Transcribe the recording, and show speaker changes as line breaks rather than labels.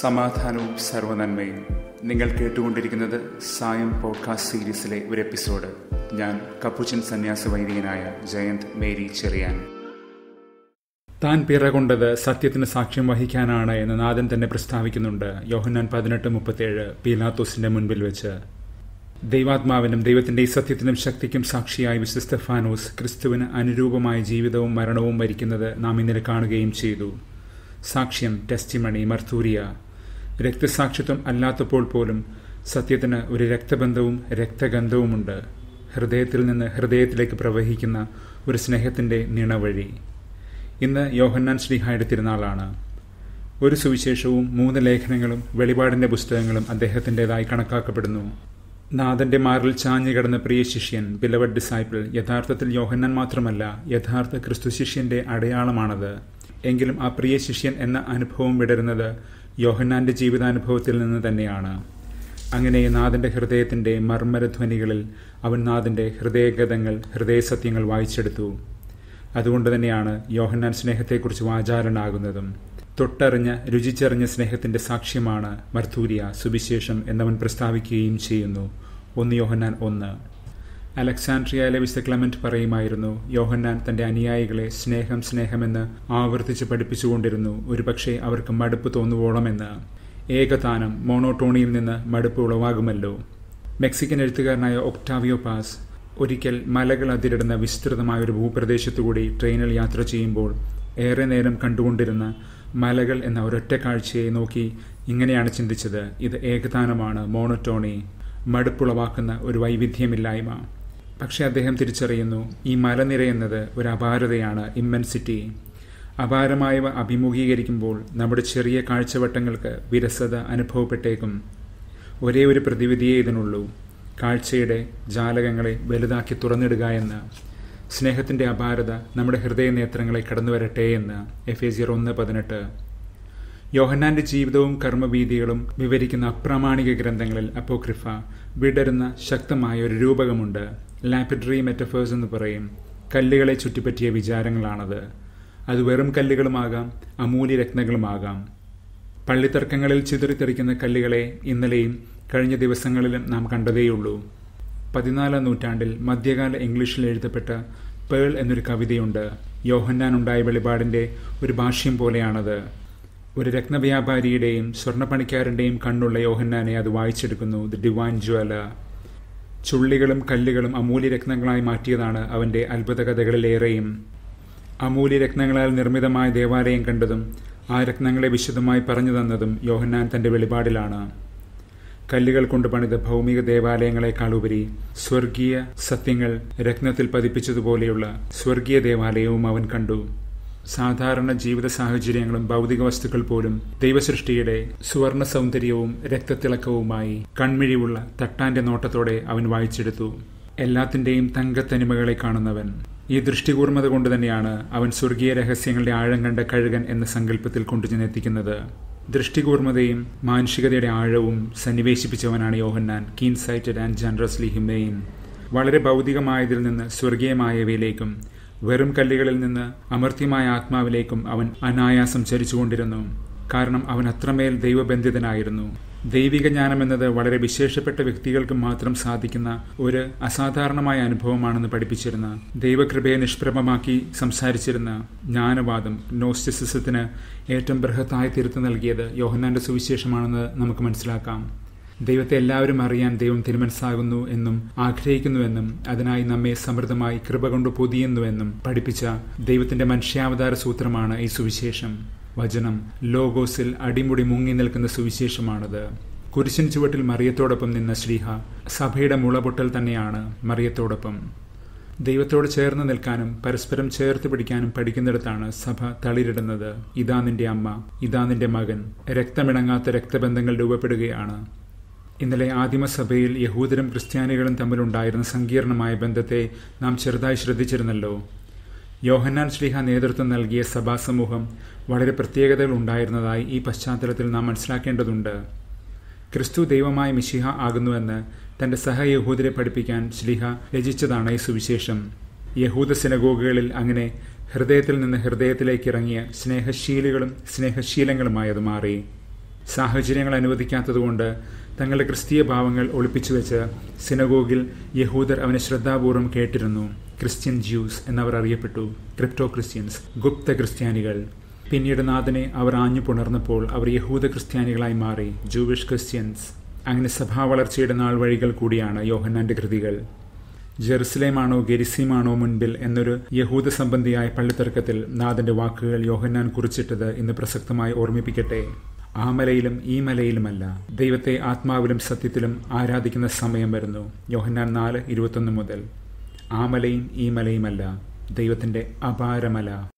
സമാധാനവും സർവനന്മയും നിങ്ങൾ കേട്ടുകൊണ്ടിരിക്കുന്നത് സായം പോഡ്കാസ്റ്റ് സീരീസിലെ ഒരു എപ്പിസോഡ്. ഞാൻ കപ്പുച്ചൻ സന്യാസ വൈദികനായ ജയന്ത് മേരി ചെറിയാൻ. താൻ പിറകൊണ്ടത് സത്യത്തിന് സാക്ഷ്യം വഹിക്കാനാണ് എന്ന് നാഥൻ തന്നെ പ്രസ്താവിക്കുന്നുണ്ട് യോഹന്നാൻ പതിനെട്ട് മുപ്പത്തേഴ് പീലാത്തോസിന്റെ മുൻപിൽ വെച്ച്. ദൈവാത്മാവിനും ദൈവത്തിന്റെ ഈ സത്യത്തിനും ശക്തിക്കും സാക്ഷിയായി വിശുദ്ധ ഫാനോസ് ക്രിസ്തുവിന് അനുരൂപമായ ജീവിതവും മരണവും വരിക്കുന്നത് നാം ഇന്നലെ കാണുകയും ചെയ്തു. സാക്ഷ്യം ടെസ്റ്റിമണി മർത്തൂരിയ. രക്തസാക്ഷിത്വം അല്ലാത്തപ്പോൾ പോലും സത്യത്തിന് ഒരു രക്തബന്ധവും രക്തഗന്ധവുമുണ്ട്. ഹൃദയത്തിൽ നിന്ന് ഹൃദയത്തിലേക്ക് പ്രവഹിക്കുന്ന ഒരു സ്നേഹത്തിന്റെ നിണവഴി. ഇന്ന് യോഹന്നാൻ ശ്രീഹായുടെ തിരുനാളാണ്. ഒരു സുവിശേഷവും മൂന്ന് ലേഖനങ്ങളും വെളിപാടിന്റെ പുസ്തകങ്ങളും അദ്ദേഹത്തിന്റെതായി കണക്കാക്കപ്പെടുന്നു. നാഥന്റെ മാറിൽ ചാഞ്ഞു കിടന്ന പ്രിയ ശിഷ്യൻ ബിലവഡ് ഡിസൈപ്പിൾ യഥാർത്ഥത്തിൽ യോഹന്നാൻ മാത്രമല്ല യഥാർത്ഥ ക്രിസ്തു ശിഷ്യന്റെ അടയാളമാണത്. എങ്കിലും ആ പ്രിയ ശിഷ്യൻ എന്ന അനുഭവം വിടരുന്നത് യോഹന്നാന്റെ ജീവിതാനുഭവത്തിൽ നിന്ന് തന്നെയാണ്. അങ്ങനെ നാഥന്റെ ഹൃദയത്തിന്റെ മർമ്മരധ്വനികളിൽ അവൻ നാഥന്റെ ഹൃദയഗതങ്ങൾ ഹൃദയസത്യങ്ങൾ വായിച്ചെടുത്തു. അതുകൊണ്ട് തന്നെയാണ് യോഹന്നാൻ സ്നേഹത്തെക്കുറിച്ച് വാചാരനാകുന്നതും തൊട്ടറിഞ്ഞ രുചിച്ചറിഞ്ഞ സ്നേഹത്തിന്റെ സാക്ഷ്യമാണ് മർത്തൂരിയ സുവിശേഷം എന്നവൻ പ്രസ്താവിക്കുകയും ചെയ്യുന്നു. ഒന്ന് യോഹന്നാൻ ഒന്ന്. അലക്സാൻഡ്രിയയിലെ വിശുദ്ധ ക്ലമന്റ് പറയുമായിരുന്നു യോഹന്നാൻ തന്റെ അനുയായികളെ സ്നേഹം സ്നേഹമെന്ന് ആവർത്തിച്ച് പഠിപ്പിച്ചുകൊണ്ടിരുന്നു. ഒരുപക്ഷെ അവർക്ക് മടുപ്പ് തോന്നുവോളമെന്ന്. ഏകതാനം മോണോട്ടോണിയിൽ നിന്ന് മടുപ്പ് ഉളവാകുമല്ലോ. മെക്സിക്കൻ എഴുത്തുകാരനായ ഒക്ടാവിയോ പാസ് ഒരിക്കൽ മലകൾ അതിരിടുന്ന വിസ്തൃതമായ ഒരു ഭൂപ്രദേശത്തുകൂടി ട്രെയിനിൽ യാത്ര ചെയ്യുമ്പോൾ ഏറെ നേരം കണ്ടുകൊണ്ടിരുന്ന മലകൾ എന്ന ഒരൊറ്റ കാഴ്ചയെ നോക്കി ഇങ്ങനെയാണ് ചിന്തിച്ചത്. ഇത് ഏകതാനമാണ് മോണോട്ടോണി മടുപ്പുളവാക്കുന്ന ഒരു വൈവിധ്യമില്ലായ്മ. പക്ഷെ അദ്ദേഹം തിരിച്ചറിയുന്നു ഈ മലനിര എന്നത് ഒരു അപാരതയാണ് ഇമ്മൻസിറ്റി അപാരമായവ അഭിമുഖീകരിക്കുമ്പോൾ നമ്മുടെ ചെറിയ കാഴ്ചവട്ടങ്ങൾക്ക് വിരസത അനുഭവപ്പെട്ടേക്കും. ഒരേ ഒരു പ്രതിവിധിയേ ഇതിനുള്ളൂ. കാഴ്ചയുടെ ജാലകങ്ങളെ വലുതാക്കി തുറന്നിടുക എന്ന്. സ്നേഹത്തിന്റെ അപാരത നമ്മുടെ ഹൃദയ നേത്രങ്ങളെ കടന്നു വരട്ടെ എന്ന്. എഫ് എ സിയർ ഒന്ന് പതിനെട്ട്. യോഹന്നാന്റെ ജീവിതവും കർമ്മവീതികളും വിവരിക്കുന്ന അപ്രാമാണിക ഗ്രന്ഥങ്ങളിൽ അപ്പോക്രിഫ വിടരുന്ന ശക്തമായ ഒരു രൂപകമുണ്ട്. ലാപ്പിഡറി മെറ്റഫേഴ്സ് എന്ന് പറയും. കല്ലുകളെ ചുറ്റിപ്പറ്റിയ വിചാരങ്ങളാണത്. അത് വെറും കല്ലുകളുമാകാം അമൂല്യ രത്നങ്ങളുമാകാം പള്ളിത്തർക്കങ്ങളിൽ ചിതറിത്തെറിക്കുന്ന കല്ലുകളെ ഇന്നലെയും കഴിഞ്ഞ ദിവസങ്ങളിലും നാം കണ്ടതേയുള്ളൂ. പതിനാലാം നൂറ്റാണ്ടിൽ മധ്യകാല ഇംഗ്ലീഷിൽ എഴുതപ്പെട്ട പേൾ എന്നൊരു കവിതയുണ്ട്. യോഹന്നാൻ ഉണ്ടായ വെളിപാടിന്റെ ഒരു ഭാഷ്യം പോലെയാണത്. ഒരു രത്നവ്യാപാരിയുടെയും സ്വർണപ്പണിക്കാരന്റെയും കണ്ണുള്ള യോഹന്നാനെ അത് വായിച്ചെടുക്കുന്നു. The divine ജ്വല. ചുള്ളികളും കല്ലുകളും അമൂല്യരത്നങ്ങളായി മാറ്റിയതാണ് അവന്റെ അത്ഭുത കഥകളിലേറെയും അമൂല്യരത്നങ്ങളാൽ നിർമ്മിതമായ ദേവാലയം കണ്ടതും ആ രത്നങ്ങളെ വിശദമായി പറഞ്ഞു തന്നതും യോഹന്നാൻ തന്റെ വെളിപാടിലാണ്. കല്ലുകൾ കൊണ്ട് പണിത ഭൗമിക ദേവാലയങ്ങളെക്കാൾ ഉപരി സ്വർഗീയ സത്യങ്ങൾ രത്നത്തിൽ പതിപ്പിച്ചതുപോലെയുള്ള സ്വർഗീയ ദേവാലയവും അവൻ കണ്ടു. സാധാരണ ജീവിത സാഹചര്യങ്ങളും ഭൗതിക വസ്തുക്കൾ പോലും ദൈവസൃഷ്ടിയുടെ സുവർണ സൗന്ദര്യവും രക്തത്തിളക്കവുമായി കൺമിഴിവുള്ള തട്ടാന്റെ നോട്ടത്തോടെ അവൻ വായിച്ചെടുത്തു. എല്ലാത്തിന്റെയും തങ്കത്തനിമകളെ കാണുന്നവൻ. ഈ ദൃഷ്ടികൂർമ്മത കൊണ്ട് തന്നെയാണ് അവൻ സ്വർഗീയ രഹസ്യങ്ങളുടെ ആഴം കണ്ട കഴുകൻ എന്ന സങ്കല്പത്തിൽ കൊണ്ടുചെന്നെത്തിക്കുന്നത് ദൃഷ്ടികൂർമ്മതയും മാനുഷികതയുടെ ആഴവും സന്നിവേശിപ്പിച്ചവനാണ് Yohannan keen sighted and generously humane വളരെ ഭൗതികമായതിൽ നിന്ന് സ്വർഗീയമായവയിലേക്കും വെറും കല്ലുകളിൽ നിന്ന് അമർത്യമായ ആത്മാവിലേക്കും അവൻ അനായാസം ചരിച്ചുകൊണ്ടിരുന്നു. കാരണം അവൻ അത്രമേൽ ദൈവബന്ധിതനായിരുന്നു. ദൈവിക ജ്ഞാനം എന്നത് വളരെ വിശേഷപ്പെട്ട വ്യക്തികൾക്ക് മാത്രം സാധിക്കുന്ന ഒരു അസാധാരണമായ അനുഭവമാണെന്ന് പഠിപ്പിച്ചിരുന്ന ദൈവകൃപയെ നിഷ്പ്രഭമാക്കി സംസാരിച്ചിരുന്ന ജ്ഞാനവാദം നോസ്റ്റിസിസത്തിന് ഏറ്റവും ബൃഹത്തായി തിരുത്തു നൽകിയത് യോഹന്നാന്റെ സുവിശേഷമാണെന്ന് നമുക്ക് മനസ്സിലാക്കാം. ദൈവത്തെ എല്ലാവരും അറിയാൻ ദൈവം തിരുമനസ്സാകുന്നു എന്നും ആഗ്രഹിക്കുന്നുവെന്നും അതിനായി നമ്മെ സമൃദ്ധമായി കൃപ കൊണ്ട് പൊതിയുന്നുവെന്നും പഠിപ്പിച്ച ദൈവത്തിന്റെ മനുഷ്യാവതാര സൂത്രമാണ് ഈ സുവിശേഷം. വചനം ലോഗോസിൽ അടിമുടി മുങ്ങി നിൽക്കുന്ന സുവിശേഷമാണത്. കുരിശിൻ ചുവട്ടിൽ മറിയത്തോടൊപ്പം നിന്ന ശ്രീഹ സഭയുടെ മുളപൊട്ടൽ തന്നെയാണ് മറിയത്തോടൊപ്പം. ദൈവത്തോട് ചേർന്ന് നിൽക്കാനും പരസ്പരം ചേർത്ത് പിടിക്കാനും പഠിക്കുന്നിടത്താണ് സഭ തളിരിടുന്നത്. ഇതാ നിന്റെ അമ്മ ഇതാ നിന്റെ മകൻ. രക്തമിണങ്ങാത്ത രക്തബന്ധങ്ങൾ രൂപപ്പെടുകയാണ്. ഇന്നലെ ആദിമസഭയിൽ യഹൂദരും ക്രിസ്ത്യാനികളും തമ്മിലുണ്ടായിരുന്ന സങ്കീർണമായ ബന്ധത്തെ നാം ചെറുതായി ശ്രദ്ധിച്ചിരുന്നല്ലോ. യോഹന്നാൻ ശ്ലീഹ നേതൃത്വം നൽകിയ സഭാസമൂഹം വളരെ പ്രത്യേകതകൾ ഉണ്ടായിരുന്നതായി ഈ പശ്ചാത്തലത്തിൽ നാം മനസ്സിലാക്കേണ്ടതുണ്ട്. ക്രിസ്തു ദൈവമായ മിശിഹ ആകുന്നുവെന്ന് തന്റെ സഹയഹൂദരെ പഠിപ്പിക്കാൻ ശ്ലീഹ രചിച്ചതാണ് ഈ സുവിശേഷം. യഹൂദ സിനഗോഗുകളിൽ അങ്ങനെ ഹൃദയത്തിൽ നിന്ന് ഹൃദയത്തിലേക്ക് ഇറങ്ങിയ സ്നേഹശീലുകളും സ്നേഹശീലങ്ങളുമായി അത് മാറി. സാഹചര്യങ്ങൾ അനുവദിക്കാത്തതുകൊണ്ട് തങ്ങളുടെ ക്രിസ്തീയ ഭാവങ്ങൾ ഒളിപ്പിച്ചു വെച്ച് സിനഗോഗിൽ യഹൂദർ അവനെ ശ്രദ്ധാപൂർവം കേട്ടിരുന്നു. ക്രിസ്ത്യൻ ജ്യൂസ് എന്നവർ അറിയപ്പെട്ടു. ക്രിപ്റ്റോ ക്രിസ്ത്യൻസ് ഗുപ്ത ക്രിസ്ത്യാനികൾ. പിന്നീട് നാഥനെ അവർ ആഞ്ഞു പുണർന്നപ്പോൾ അവർ യഹൂദ ക്രിസ്ത്യാനികളായി മാറി. ജൂവിഷ് ക്രിസ്ത്യൻസ് അങ്ങനെ സഭാ വളർച്ചയുടെ നാൾ വഴികൾ കൂടിയാണ് യോഹന്നാന്റെ കൃതികൾ. ജെറുസലേമാണോ ഗെരിസീമാണോ മുൻപിൽ എന്നൊരു യഹൂദ സംബന്ധിയായ പള്ളിത്തർക്കത്തിൽ നാഥന്റെ വാക്കുകൾ യോഹന്നാൻ കുറിച്ചിട്ടത് ഇന്ന് പ്രസക്തമായി ഓർമ്മിപ്പിക്കട്ടെ. ആ മലയിലും ഈ മലയിലുമല്ല. ദൈവത്തെ ആത്മാവിലും സത്യത്തിലും ആരാധിക്കുന്ന സമയം വരുന്നു. യോഹന്നാൻ നാല് ഇരുപത്തൊന്ന് മുതൽ. ആ മലയും ഈ മലയുമല്ല. ദൈവത്തിന്റെ അപാരമല.